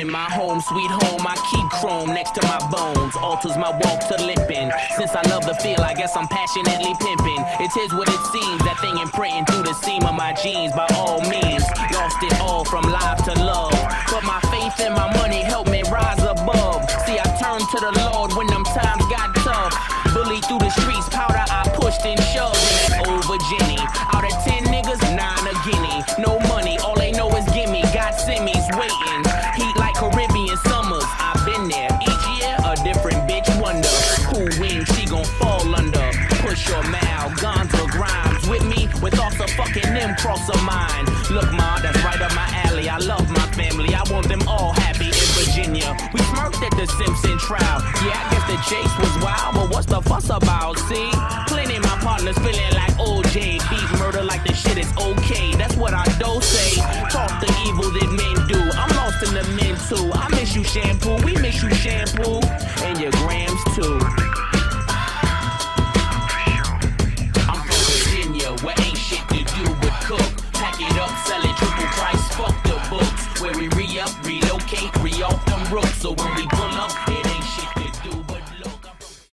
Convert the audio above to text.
In my home, sweet home, I keep chrome next to my bones. Alters my walk to limping. Since I love the feel, I guess I'm passionately pimping. It is what it seems, that thing imprinting through the seam of my jeans. By all means, lost it all from life to love. But my faith and my money helped me rise above. See, I turned to the Lord when them times got your mouth, Gonzo Grimes. With me, with thoughts of fucking them cross of mine. Look, ma, that's right up my alley. I love my family. I want them all happy in Virginia. We smirked at the Simpson trial. Yeah, I guess the chase was wild, but what's the fuss about? See, plenty of my partners feeling like OJ. Beat murder like the shit is okay. That's what I do say. Talk the evil that men do. I'm lost in the men too. I miss you, shampoo. We miss you, shampoo. And your grams too. Them rooks. So when we